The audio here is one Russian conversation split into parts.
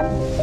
Thank you.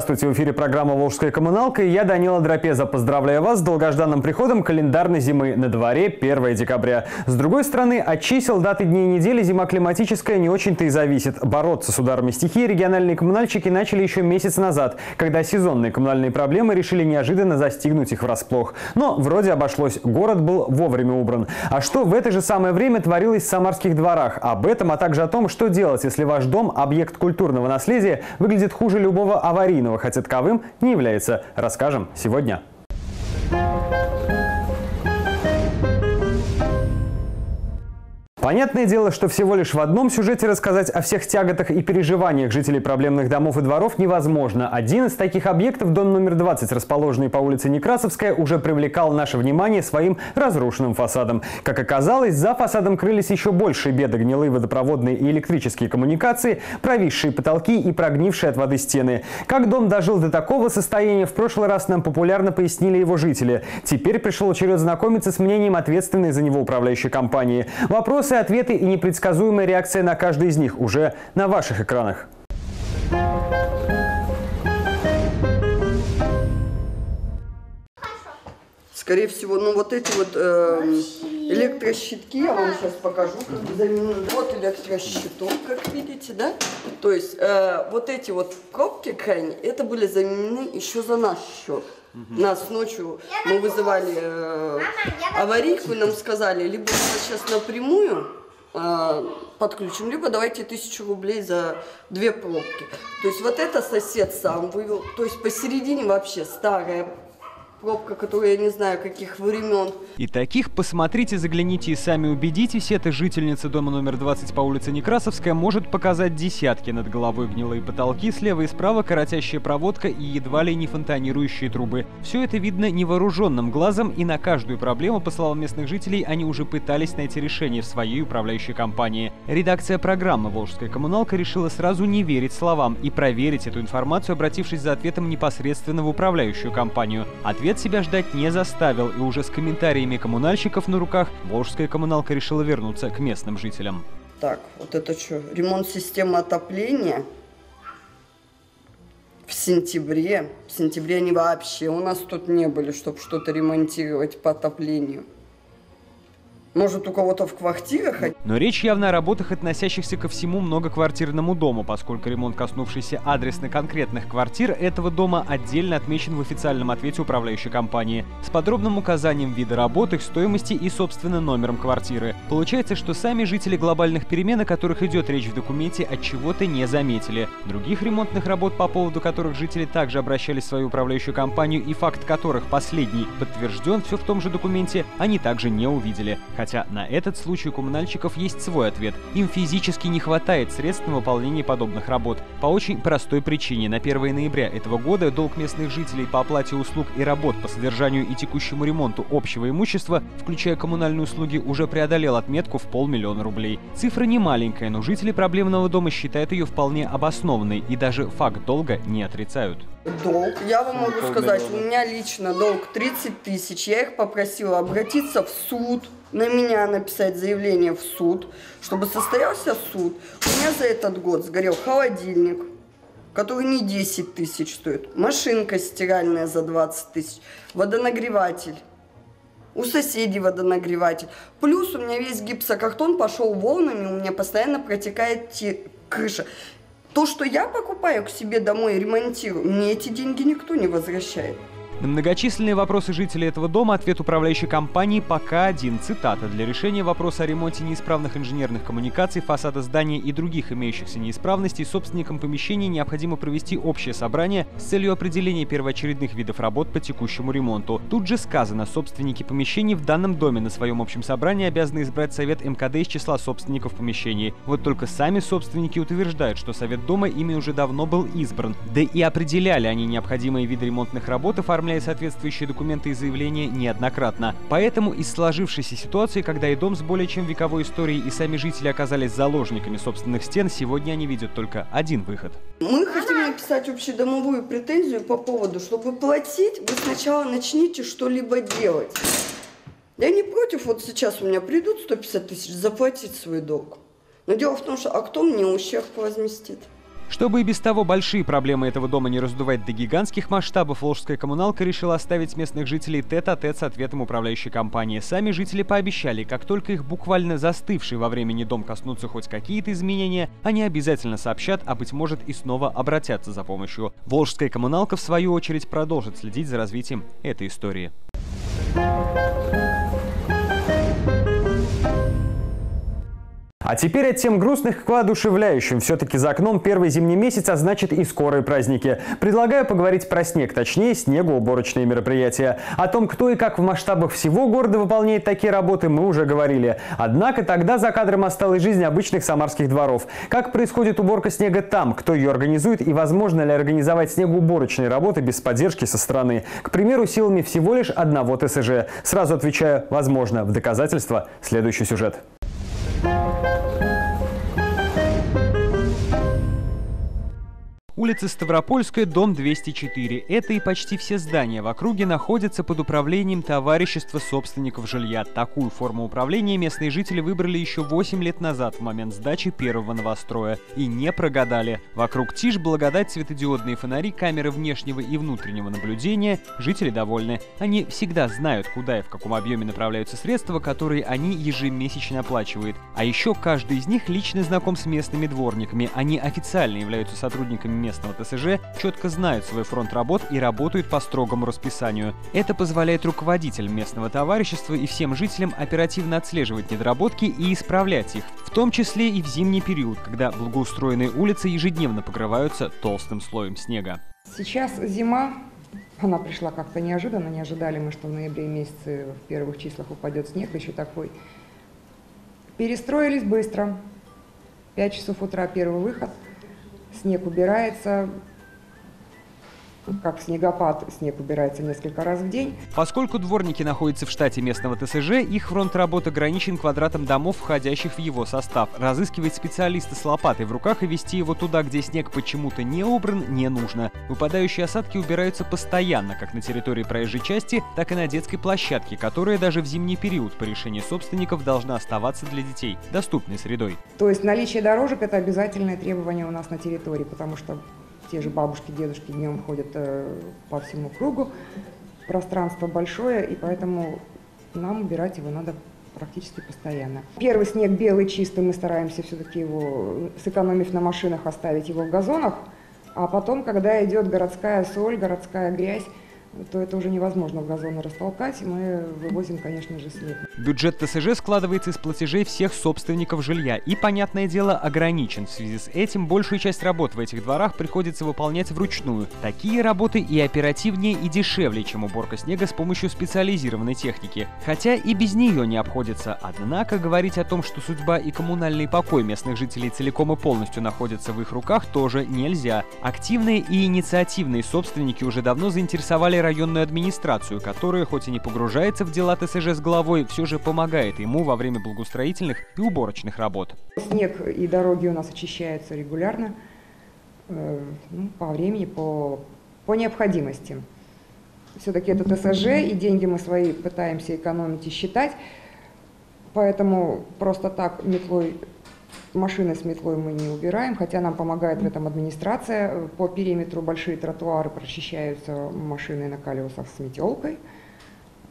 Здравствуйте, в эфире программа «Волжская коммуналка» и я, Данила Дропеза. Поздравляю вас с долгожданным приходом календарной зимы на дворе 1 декабря. С другой стороны, от чисел, даты дней недели зима климатическая не очень-то и зависит. Бороться с ударами стихии региональные коммунальщики начали еще месяц назад, когда сезонные коммунальные проблемы решили неожиданно застигнуть их врасплох. Но вроде обошлось, город был вовремя убран. А что в это же самое время творилось в самарских дворах? Об этом, а также о том, что делать, если ваш дом, объект культурного наследия, выглядит хуже любого аварийного аварийного, хотя таковым не является. Расскажем сегодня. Понятное дело, что всего лишь в одном сюжете рассказать о всех тяготах и переживаниях жителей проблемных домов и дворов невозможно. Один из таких объектов, дом номер 20, расположенный по улице Некрасовская, уже привлекал наше внимание своим разрушенным фасадом. Как оказалось, за фасадом крылись еще большие беды гнилые водопроводные и электрические коммуникации, провисшие потолки и прогнившие от воды стены. Как дом дожил до такого состояния, в прошлый раз нам популярно пояснили его жители. Теперь пришел черед знакомиться с мнением ответственной за него управляющей компании. Вопрос Вопросы, ответы и непредсказуемая реакция на каждый из них уже на ваших экранах. Скорее всего, ну вот эти вот э, электрощитки, я вам сейчас покажу, как. Вот электрощиток, как видите, да? То есть э, вот эти вот пробки крайне, это были заменены еще за наш счет. Угу. Нас ночью мы вызывали э, аварийку, нам сказали, либо мы сейчас напрямую э, подключим, либо давайте тысячу рублей за две пробки. То есть вот это сосед сам вывел, то есть посередине вообще старая пробка, которая я не знаю каких времен. И таких, посмотрите, загляните и сами убедитесь, эта жительница дома номер 20 по улице Некрасовская может показать десятки над головой гнилые потолки, слева и справа коротящая проводка и едва ли не фонтанирующие трубы. Все это видно невооруженным глазом, и на каждую проблему, по словам местных жителей, они уже пытались найти решение в своей управляющей компании. Редакция программы «Волжская коммуналка» решила сразу не верить словам и проверить эту информацию, обратившись за ответом непосредственно в управляющую компанию. Ответ Ответ себя ждать не заставил, и уже с комментариями коммунальщиков на руках Волжская коммуналка решила вернуться к местным жителям. Так, вот это что, ремонт системы отопления в сентябре. В сентябре они вообще у нас тут не были, чтобы что-то ремонтировать по отоплению. Может, у кого-то в квартирах? Но речь явно о работах, относящихся ко всему многоквартирному дому, поскольку ремонт, коснувшийся адресно конкретных квартир этого дома, отдельно отмечен в официальном ответе управляющей компании с подробным указанием вида работы, их стоимости и, собственно, номером квартиры. Получается, что сами жители глобальных перемен, о которых идет речь в документе, от чего-то не заметили. Других ремонтных работ, по поводу которых жители также обращались в свою управляющую компанию и факт которых последний подтвержден все в том же документе, они также не увидели. Хотя на этот случай у коммунальщиков есть свой ответ. Им физически не хватает средств на выполнение подобных работ. По очень простой причине. На 1 ноября этого года долг местных жителей по оплате услуг и работ по содержанию и текущему ремонту общего имущества, включая коммунальные услуги, уже преодолел отметку в полмиллиона рублей. Цифра не маленькая, но жители проблемного дома считают ее вполне обоснованной и даже факт долга не отрицают. Долг, я вам могу сказать, у меня лично долг 30 тысяч. Я их попросила обратиться в суд, на меня написать заявление в суд, чтобы состоялся суд. У меня за этот год сгорел холодильник, который не 10 тысяч стоит, машинка стиральная за 20 тысяч, водонагреватель. У соседей водонагреватель. Плюс у меня весь гипсокартон пошел волнами, у меня постоянно протекает крыша. То, что я покупаю к себе домой и ремонтирую, мне эти деньги никто не возвращает. На многочисленные вопросы жителей этого дома ответ управляющей компании пока один. Цитата. «Для решения вопроса о ремонте неисправных инженерных коммуникаций, фасада здания и других имеющихся неисправностей собственникам помещений необходимо провести общее собрание с целью определения первоочередных видов работ по текущему ремонту». Тут же сказано, собственники помещений в данном доме на своем общем собрании обязаны избрать совет МКД из числа собственников помещений. Вот только сами собственники утверждают, что совет дома ими уже давно был избран. Да и определяли они необходимые виды ремонтных работ, оформляя оформляя соответствующие документы и заявления неоднократно. Поэтому из сложившейся ситуации, когда и дом с более чем вековой историей и сами жители оказались заложниками собственных стен, сегодня они видят только один выход. Мы хотим написать общедомовую претензию по поводу, чтобы платить, вы сначала начните что-либо делать. Я не против, вот сейчас у меня придут 150 тысяч, заплатить свой долг. Но дело в том, что а кто мне ущерб возместит? Чтобы и без того большие проблемы этого дома не раздувать до гигантских масштабов, Волжская коммуналка решила оставить местных жителей тет-а-тет -тет с ответом управляющей компании. Сами жители пообещали, как только их буквально застывший во времени дом коснутся хоть какие-то изменения, они обязательно сообщат, а быть может и снова обратятся за помощью. Волжская коммуналка, в свою очередь, продолжит следить за развитием этой истории. А теперь от тем грустных к воодушевляющим. Все-таки за окном первый зимний месяц, а значит и скорые праздники. Предлагаю поговорить про снег, точнее снегоуборочные мероприятия. О том, кто и как в масштабах всего города выполняет такие работы, мы уже говорили. Однако тогда за кадром осталась жизнь обычных самарских дворов. Как происходит уборка снега там, кто ее организует и возможно ли организовать снегоуборочные работы без поддержки со стороны. К примеру, силами всего лишь одного ТСЖ. Сразу отвечаю, возможно. В доказательство следующий сюжет. Música Улица Ставропольская, дом 204. Это и почти все здания в округе находятся под управлением товарищества собственников жилья. Такую форму управления местные жители выбрали еще 8 лет назад, в момент сдачи первого новостроя. И не прогадали. Вокруг тишь, благодать, светодиодные фонари, камеры внешнего и внутреннего наблюдения. Жители довольны. Они всегда знают, куда и в каком объеме направляются средства, которые они ежемесячно оплачивают. А еще каждый из них лично знаком с местными дворниками. Они официально являются сотрудниками местного ТСЖ четко знают свой фронт работ и работают по строгому расписанию. Это позволяет руководителям местного товарищества и всем жителям оперативно отслеживать недоработки и исправлять их, в том числе и в зимний период, когда благоустроенные улицы ежедневно покрываются толстым слоем снега. Сейчас зима, она пришла как-то неожиданно, не ожидали мы, что в ноябре месяце в первых числах упадет снег, еще такой. Перестроились быстро. 5 часов утра первый выход – снег убирается, как снегопад, снег убирается несколько раз в день. Поскольку дворники находятся в штате местного ТСЖ, их фронт работы ограничен квадратом домов, входящих в его состав. Разыскивать специалиста с лопатой в руках и вести его туда, где снег почему-то не убран, не нужно. Выпадающие осадки убираются постоянно, как на территории проезжей части, так и на детской площадке, которая даже в зимний период по решению собственников должна оставаться для детей доступной средой. То есть наличие дорожек – это обязательное требование у нас на территории, потому что те же бабушки, дедушки днем ходят э, по всему кругу. Пространство большое, и поэтому нам убирать его надо практически постоянно. Первый снег белый, чистый, мы стараемся все-таки его, сэкономив на машинах, оставить его в газонах. А потом, когда идет городская соль, городская грязь, то это уже невозможно в газоны растолкать, мы вывозим, конечно же, снег. Бюджет ТСЖ складывается из платежей всех собственников жилья и, понятное дело, ограничен. В связи с этим большую часть работ в этих дворах приходится выполнять вручную. Такие работы и оперативнее, и дешевле, чем уборка снега с помощью специализированной техники. Хотя и без нее не обходится. Однако говорить о том, что судьба и коммунальный покой местных жителей целиком и полностью находятся в их руках, тоже нельзя. Активные и инициативные собственники уже давно заинтересовали районную администрацию, которая, хоть и не погружается в дела ТСЖ с головой, все же помогает ему во время благоустроительных и уборочных работ. Снег и дороги у нас очищаются регулярно, э, ну, по времени, по, по необходимости. Все-таки это ТСЖ, и деньги мы свои пытаемся экономить и считать, поэтому просто так метлой Машины с метлой мы не убираем, хотя нам помогает в этом администрация. По периметру большие тротуары прочищаются машины на колесах с метелкой.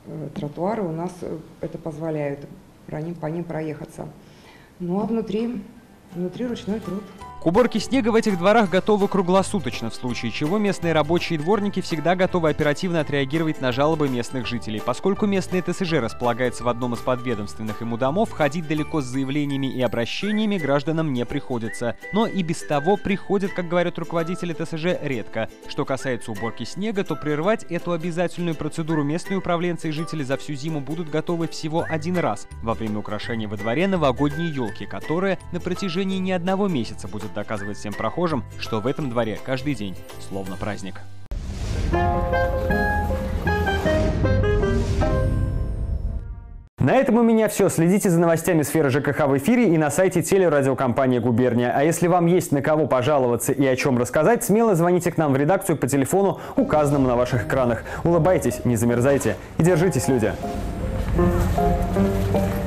Э, тротуары у нас э, это позволяют по ним, проехаться. Ну а внутри, внутри ручной труд. К уборке снега в этих дворах готовы круглосуточно, в случае чего местные рабочие дворники всегда готовы оперативно отреагировать на жалобы местных жителей. Поскольку местный ТСЖ располагается в одном из подведомственных ему домов, ходить далеко с заявлениями и обращениями гражданам не приходится. Но и без того приходят, как говорят руководители ТСЖ, редко. Что касается уборки снега, то прервать эту обязательную процедуру местные управленцы и жители за всю зиму будут готовы всего один раз во время украшения во дворе новогодней елки, которая на протяжении не одного месяца будет может доказывать всем прохожим, что в этом дворе каждый день словно праздник. На этом у меня все. Следите за новостями сферы ЖКХ в эфире и на сайте телерадиокомпании «Губерния». А если вам есть на кого пожаловаться и о чем рассказать, смело звоните к нам в редакцию по телефону, указанному на ваших экранах. Улыбайтесь, не замерзайте и держитесь, люди. Thank you.